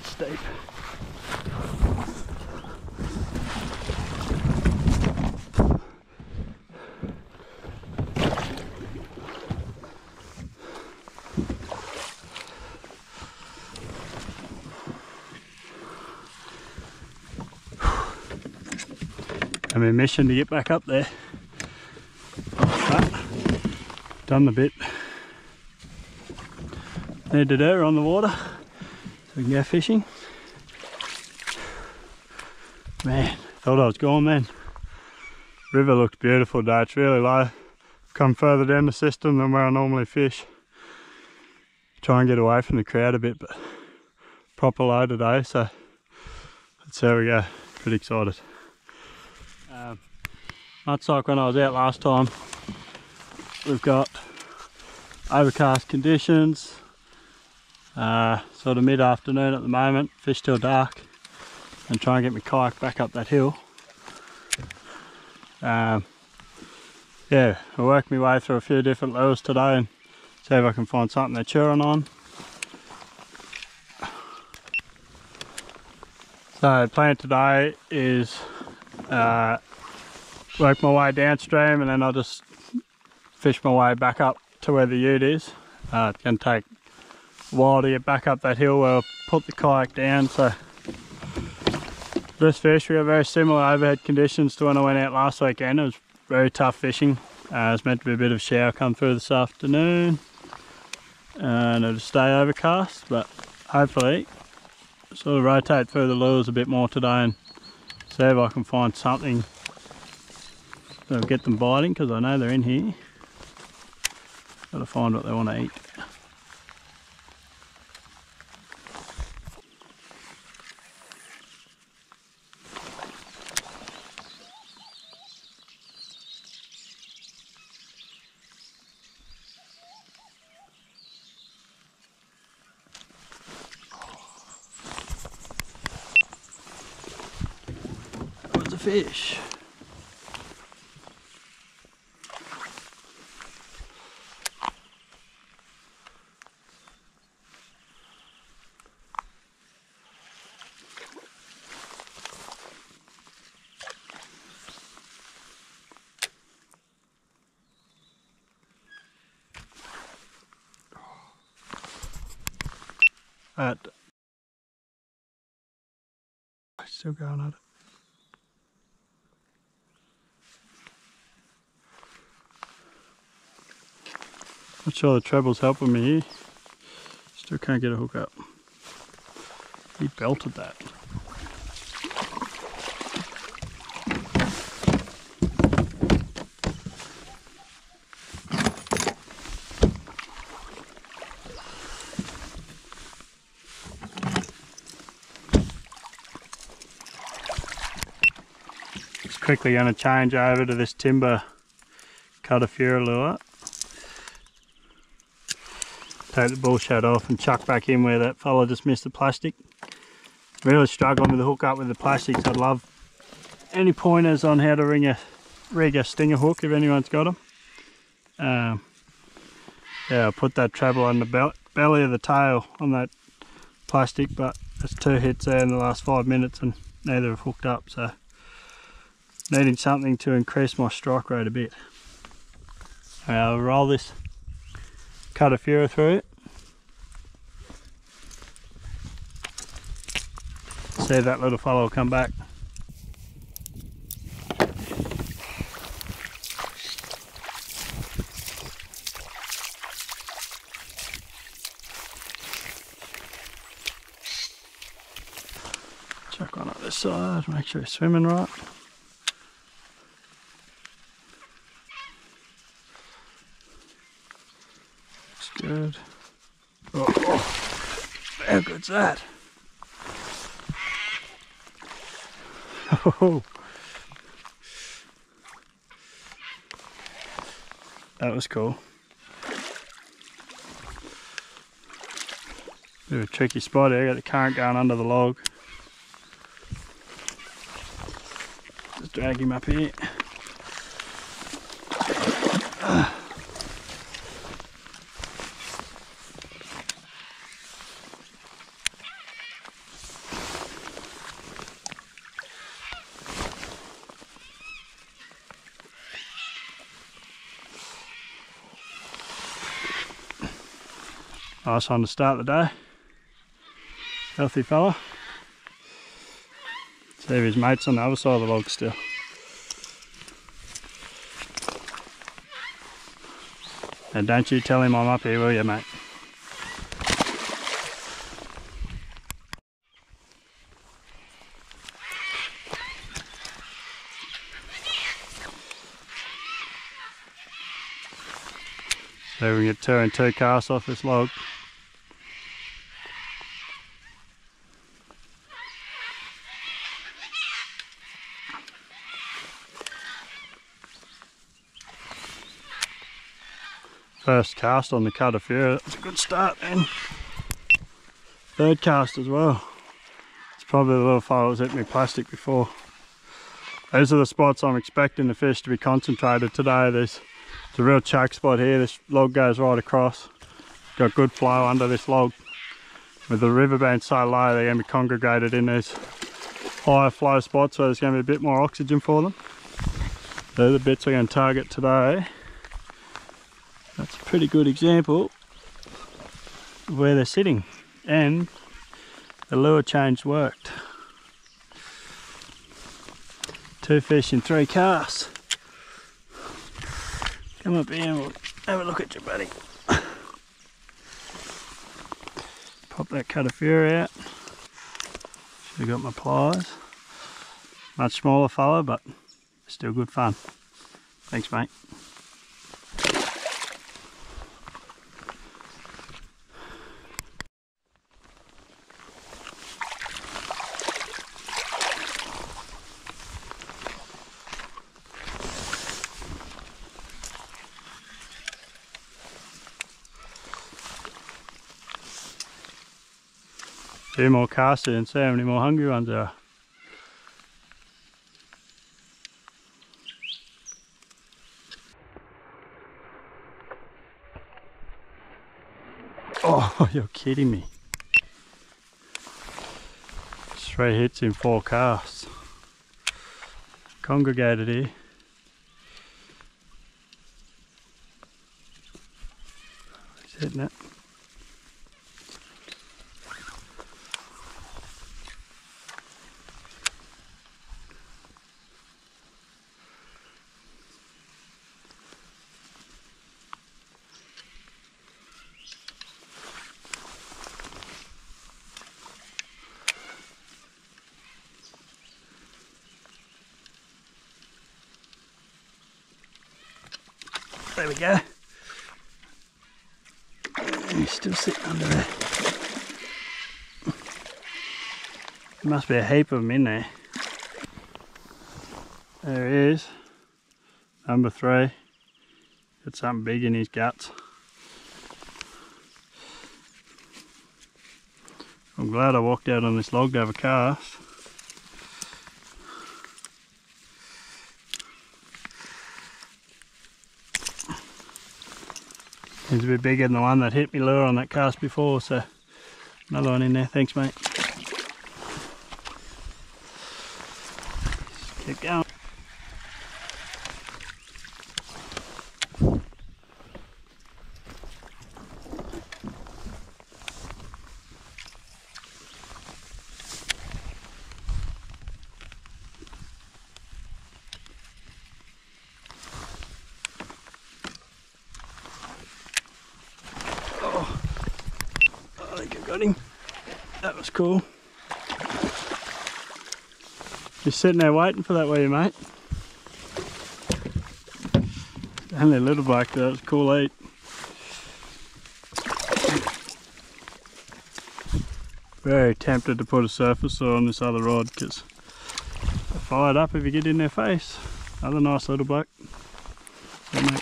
that steep. I'm in mission to get back up there. But done the bit. Need to do on the water so we can go fishing. Man, thought I was gone then. River looks beautiful today, it's really low. Come further down the system than where I normally fish. Try and get away from the crowd a bit, but proper low today, so see how we go. Pretty excited. Um, much like when I was out last time, we've got overcast conditions, uh, sort of mid-afternoon at the moment, fish till dark, and try and get my kayak back up that hill. Um, yeah, I'll work my way through a few different lures today and see if I can find something they're chewing on. So the plan today is uh, work my way downstream and then I'll just fish my way back up to where the ute is. Uh, going to take while to get back up that hill where I'll put the kayak down. So this fish, we got very similar overhead conditions to when I went out last weekend. It was very tough fishing. Uh, it's meant to be a bit of shower come through this afternoon and it'll stay overcast but hopefully sort of rotate through the lures a bit more today and see if I can find something that'll get them biting because I know they're in here. Got to find what they want to eat. Where's the fish? At still going at Not sure the treble's helping me here. Still can't get a hook up. He belted that. Just quickly going to change over to this timber Kuttafurra lure. Take the shad off and chuck back in where that fella just missed the plastic. Really struggling with the hook up with the plastics. I'd love any pointers on how to ring a rig a stinger hook if anyone's got them. Um, yeah, I put that treble on the bel belly of the tail on that plastic, but there's two hits there in the last five minutes and neither have hooked up. So needing something to increase my strike rate a bit. I'll roll this Kuttafurra through it. See that little fellow come back. Check on the other side, make sure he's swimming right. Looks good. Oh, how that? Oh, that was cool. Bit of a tricky spot here, got the current going under the log. Just drag him up here. Nice one to start the day. Healthy fella. See if his mate's on the other side of the log still. And don't you tell him I'm up here, will you, mate? So we get two and two casts off this log. First cast on the Cutter that's a good start then. Third cast as well. It's probably the little fella that was hit me plastic before. Those are the spots I'm expecting the fish to be concentrated today. There's it's a real chuck spot here. This log goes right across. Got good flow under this log. With the river being so low, they're going to be congregated in these higher flow spots where there's going to be a bit more oxygen for them. They're the bits we're going to target today. Pretty good example of where they're sitting. And the lure change worked. Two fish in three casts. Come up here and we'll have a look at you, buddy. Pop that Cutter out. Should have got my pliers. Much smaller fella, but still good fun. Thanks, mate. More casts and see how many more hungry ones are. Oh, you're kidding me. Three hits in four casts. Congregated here. He's hitting it. There we go. he's still sitting under there. There must be a heap of them in there. There he is. Number three. Got something big in his guts. I'm glad I walked out on this log to have a cast. He's a bit bigger than the one that hit me lure on that cast before, so another one in there. Thanks, mate. Keep going. got him. That was cool. Just sitting there waiting for that way, mate. Only a little black though, it was cool eat. Very tempted to put a surface on this other rod because they fired up if you get in their face. Another nice little black. Yeah,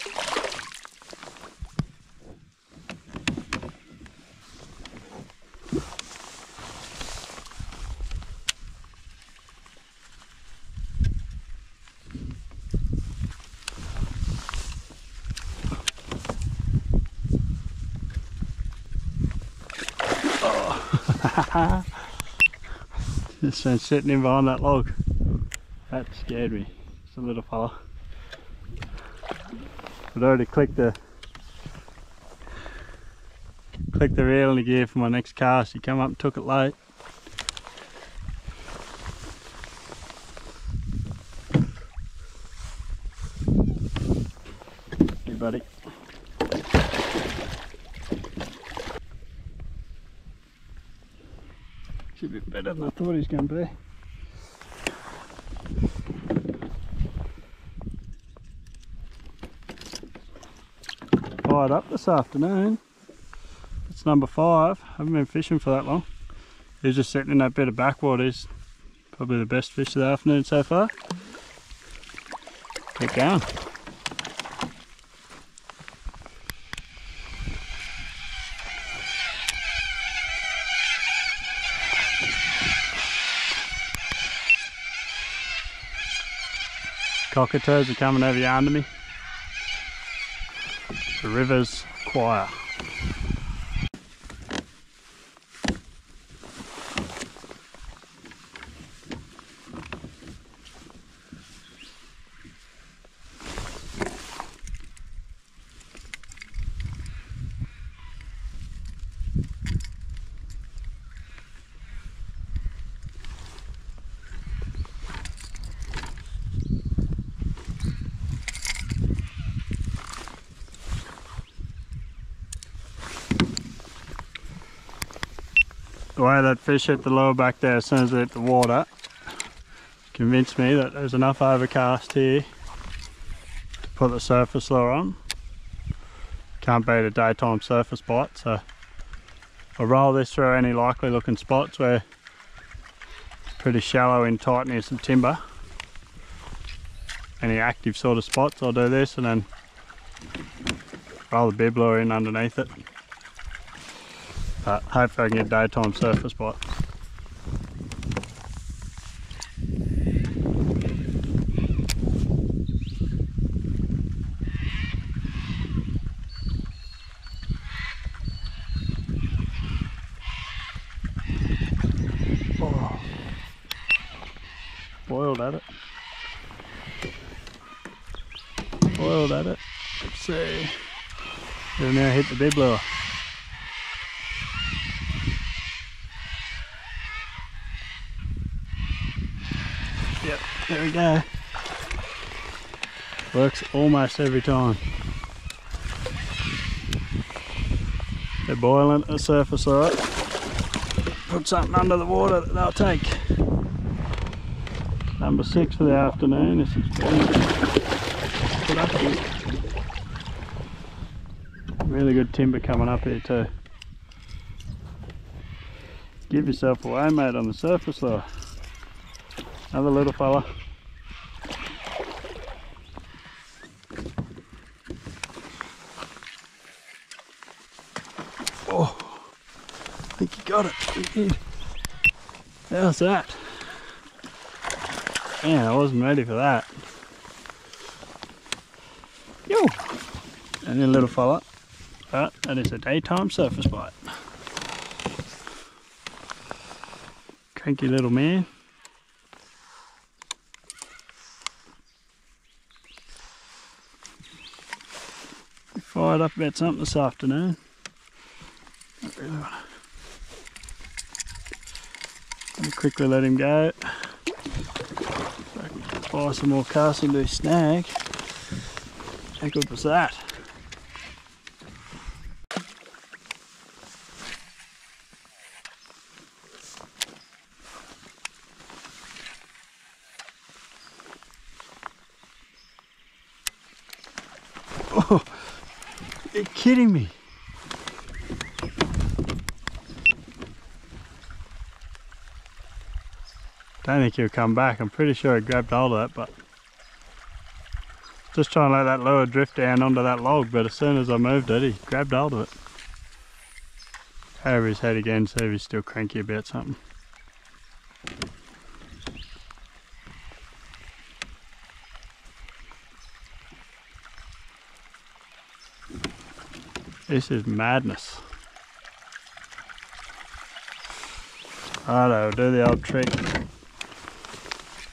Just been sitting in behind that log. That scared me. It's a little fella. I'd already clicked the clicked the reel in the gear for my next cast. He come up and took it late. Hey buddy. A than I thought he was going to be. Fired up this afternoon. It's number five. haven't been fishing for that long. He's just sitting in that bit of backwaters. Probably the best fish of the afternoon so far. Keep going. Cockatoos are coming over yonder me. The river's choir. The way that fish hit the lower back there as soon as it hit the water convinced me that there's enough overcast here to put the surface lure on. Can't beat a daytime surface bite so I'll roll this through any likely looking spots where it's pretty shallow and tight near some timber. Any active sort of spots I'll do this and then roll the bib lure in underneath it. But hopefully I can get daytime surface bite. Oh. Boiled at it. Boiled at it. Let's see. It'll now hit the bib lure. There we go. Works almost every time. They're boiling at the surface alright. Put something under the water that they'll take. Number six for the afternoon. This is. Really good timber coming up here too. Give yourself away mate on the surface though. Another little fella. Oh, I think he got it. How's that? Man, I wasn't ready for that. Yo! And then a little fella. But that is a daytime surface bite. Cranky little man. fired up about something this afternoon. Really want to quickly let him go. Buy some more casting to snag. How good was that? Oh, you're kidding me. Don't think he'll come back. I'm pretty sure he grabbed hold of that, but just trying to let that lure drift down onto that log, but as soon as I moved it, he grabbed hold of it. Over his head again, see if he's still cranky about something. This is madness. Righto, do the old trick.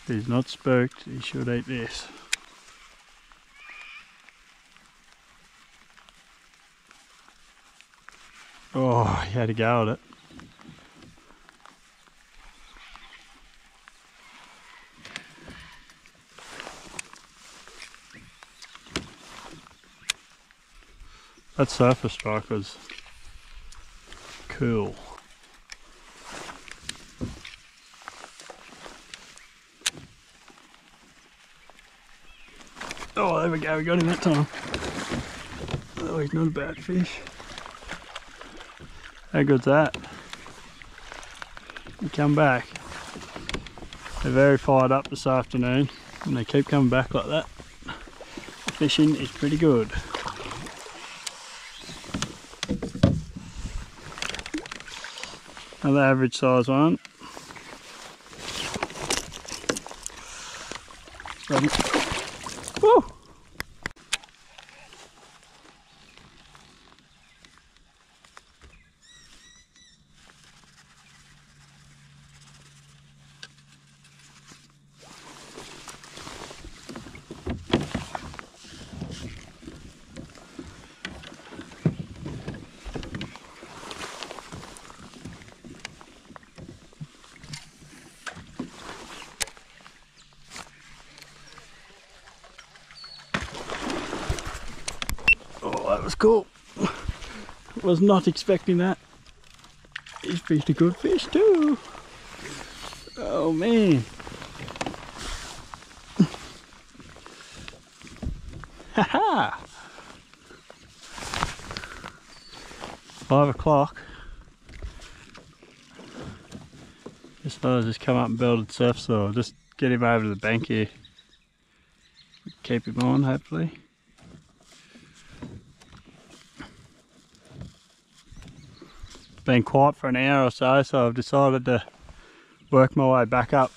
He's not spooked, he should eat this. Oh, he had to go at it. That surface strike was cool. Oh, there we go, we got him that time. Oh, he's not a bad fish. How good's that? You come back. They're very fired up this afternoon and they keep coming back like that. Fishing is pretty good. Another average size one. Woo! Oh, that was cool. Was not expecting that. He's fished a good fish too. Oh man. Haha. Five o'clock. This fella's just come up and builded surf, so I'll just get him over to the bank here. Keep him on, hopefully. Been quiet for an hour or so, so I've decided to work my way back up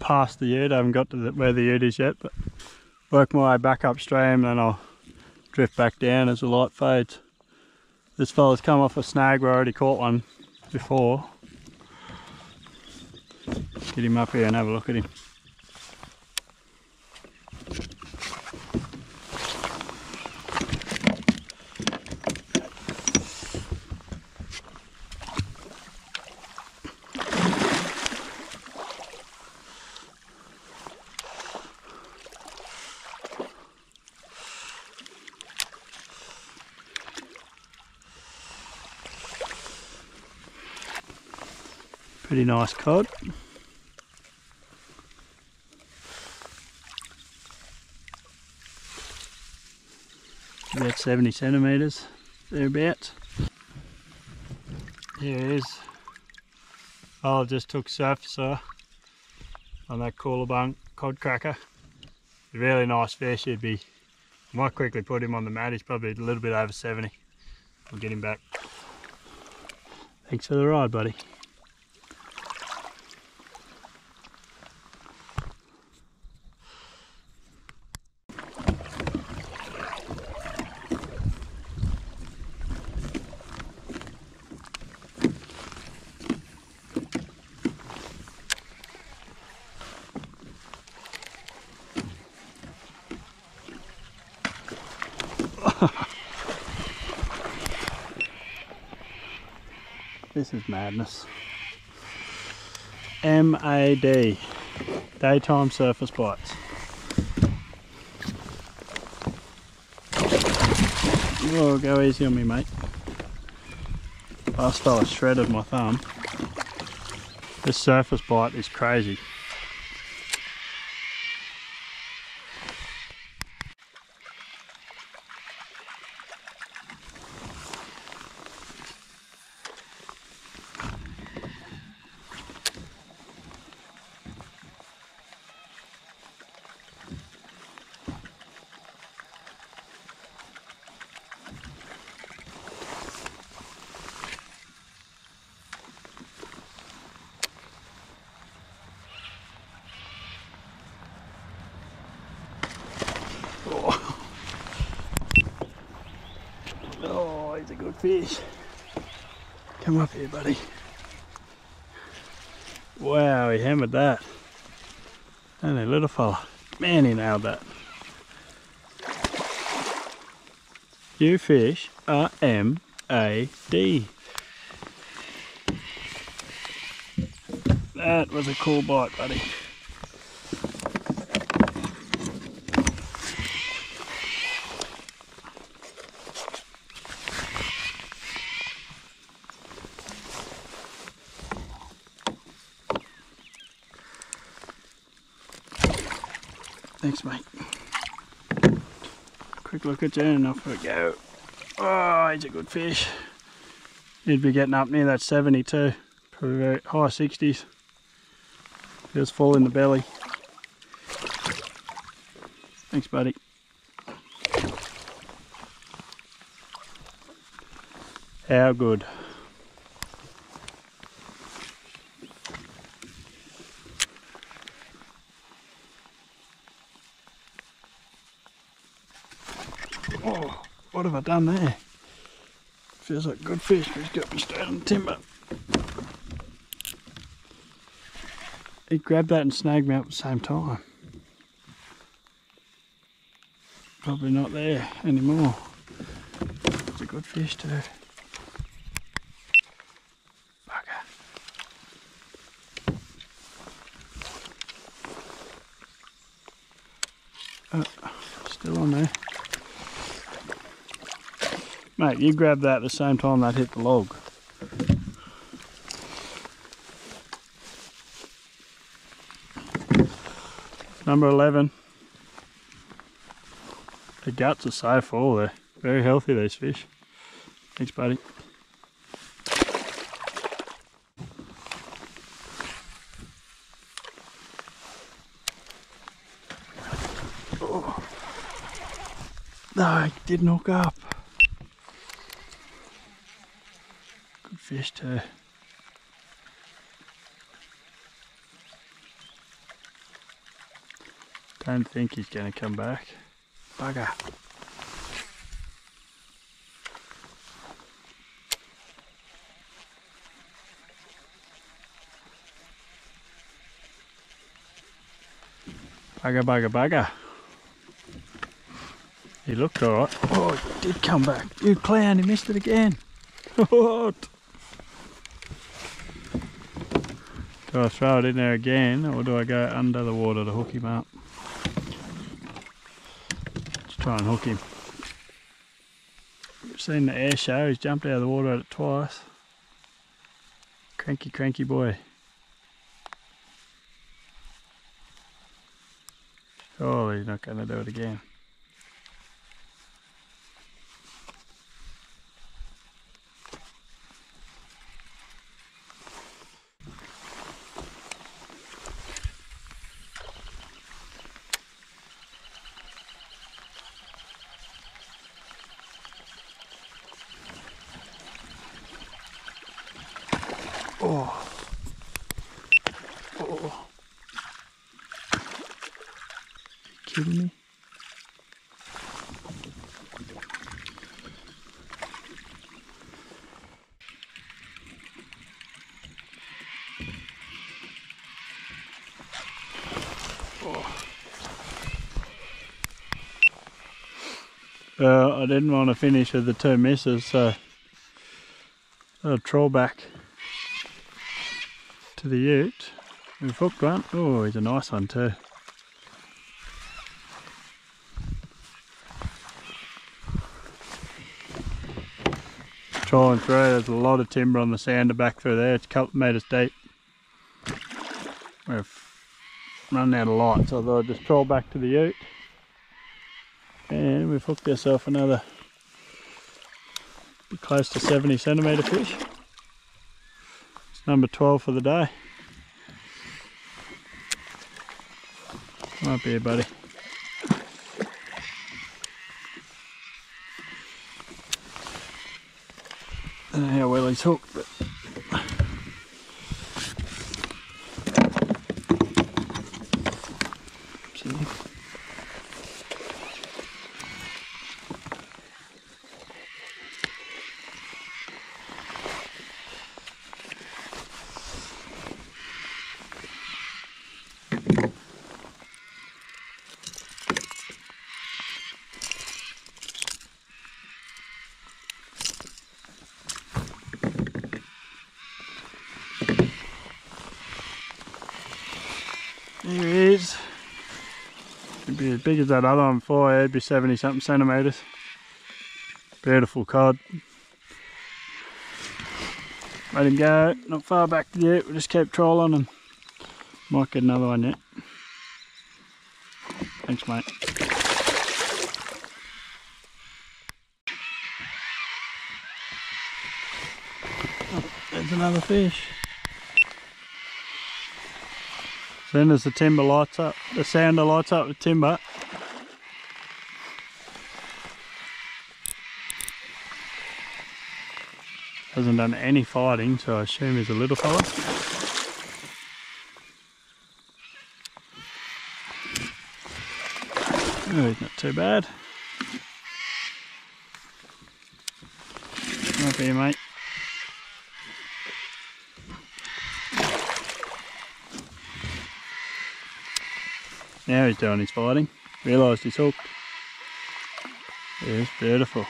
past the ute. I haven't got to the, where the ute is yet, but work my way back upstream and I'll drift back down as the light fades. This fella's come off a snag where I already caught one before. Get him up here and have a look at him. Pretty nice cod. About 70 centimetres, thereabouts. Here it is. Oh, I just took surface uh, on that Koolabung cod cracker. Really nice fish. He'd be, might quickly put him on the mat. He's probably a little bit over 70. We'll get him back. Thanks for the ride, buddy. This is madness. MAD, daytime surface bites. Oh, go easy on me, mate. Last fella shredded my thumb. This surface bite is crazy. Oh, he's a good fish. Come up here, buddy. Wow, he hammered that. And a little fella. Man, he nailed that. You fish are M A D. That was a cool bite, buddy. Thanks, mate. Quick look at Jen and off we go. Oh, he's a good fish. He'd be getting up near that 70 too. Probably very high 60s. Feels full in the belly. Thanks, buddy. How good. Oh, I done there? Feels like a good fish, but he's got me straight on timber. He grabbed that and snagged me up at the same time. Probably not there anymore. It's a good fish too. Bugger. Oh, still on there. You grabbed that at the same time that hit the log. Number 11. The guts are so full, they're very healthy, these fish. Thanks, buddy. Oh. No, it didn't hook up. Fish uh, too. Don't think he's going to come back. Bugger. Bugger, bugger, bugger. He looked alright. Oh, he did come back. You clown, he missed it again. What? Do I throw it in there again or do I go under the water to hook him up? Let's try and hook him. You've seen the air show, he's jumped out of the water at it twice. Cranky, cranky boy. Surely he's not going to do it again. Oh. Oh. Kidding me? Uh, I didn't want to finish with the two misses, so I'll troll back to the ute. We've hooked one. Oh, he's a nice one too. Trolling through, there's a lot of timber on the sounder back through there. It's a couple of metres deep. We've run out of light, so I thought I'd just troll back to the ute. And we've hooked ourselves another close to 70 centimetre fish. Number 12 for the day. Up here, buddy. I don't know how well he's hooked, but is. It'd be as big as that other one. fire, it'd be 70 something centimetres. Beautiful cod. Let him go, not far back yet, we just keep trolling and might get another one yet. Thanks mate. Oh, there's another fish. Soon as the timber lights up, the sounder lights up the timber, hasn't done any fighting, so I assume he's a little fella. Oh, he's not too bad. Here, mate. Now he's doing his fighting. Realised he's hooked. It's beautiful.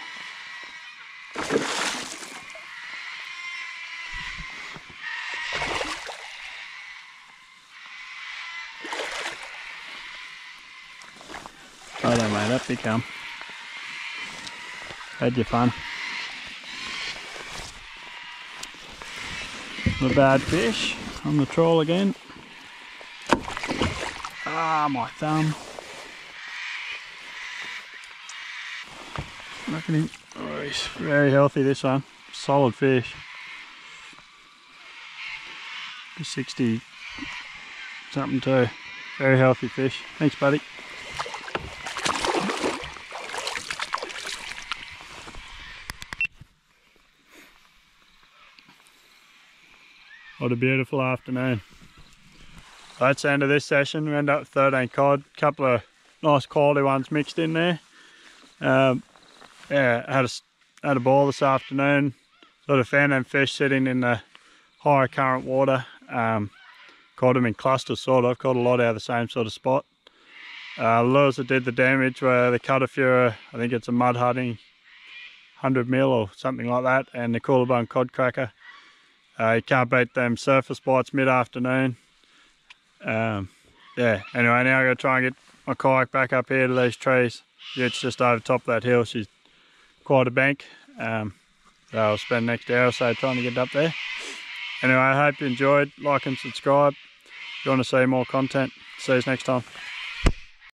Righto mate, up you come. Had your fun. The bad fish on the trawl again. Ah, my thumb. Look at him. Oh, he's very healthy this one. Solid fish. 60 something too. Very healthy fish. Thanks buddy. What a beautiful afternoon. That's the end of this session. We end up 13 cod, couple of nice quality ones mixed in there. Um, yeah, had a, had a ball this afternoon. Sort of found them fish sitting in the higher current water. Um, caught them in clusters sort of, caught a lot out of the same sort of spot. Uh, lures that did the damage were the Kuttafurra, I think it's a mud hutting, 100 mil or something like that, and the Koolabung cod cracker. Uh, you can't beat them surface bites mid-afternoon. Um, yeah, anyway, now i got to try and get my kayak back up here to these trees. It's just over top of that hill. She's quite a bank. Um, so I'll spend the next hour or so trying to get up there. Anyway, I hope you enjoyed. Like and subscribe if you want to see more content. See you next time.